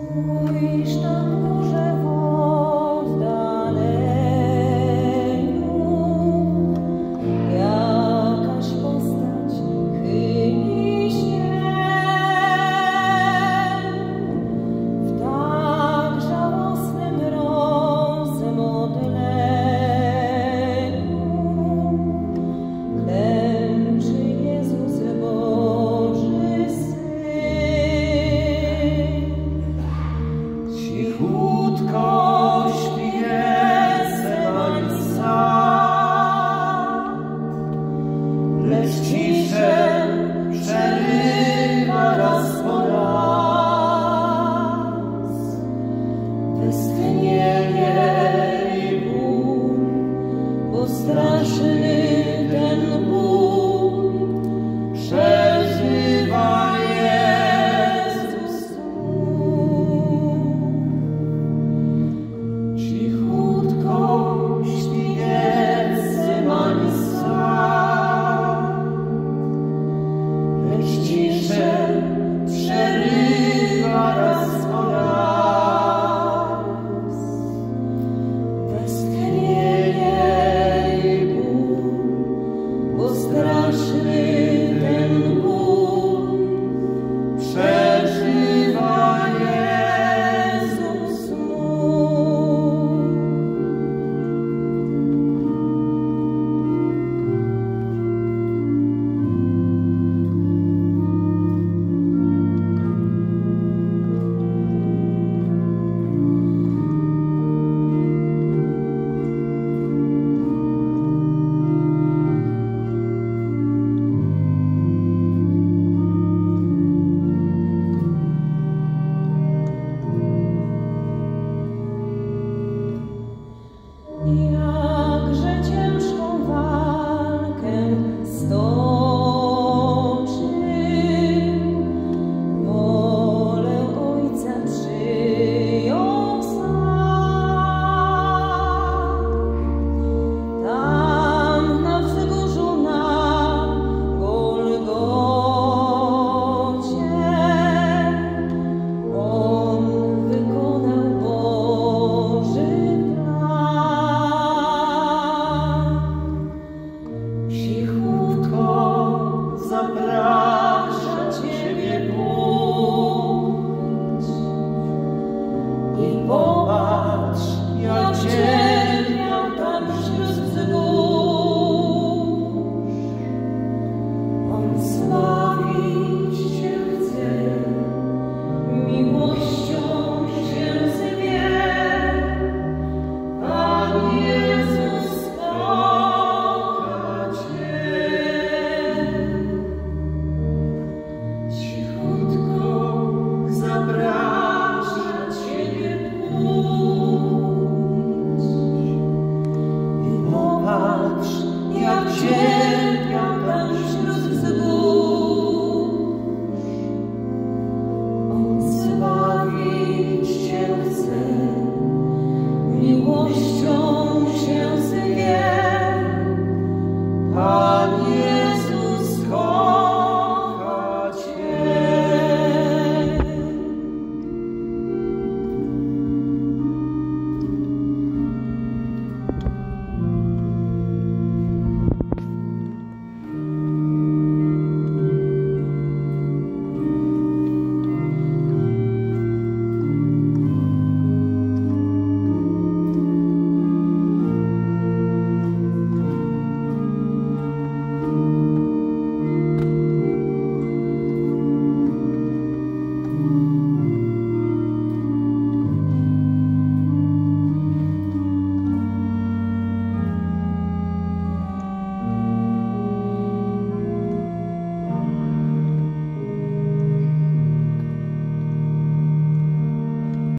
Ruhig stand Understand you. promised.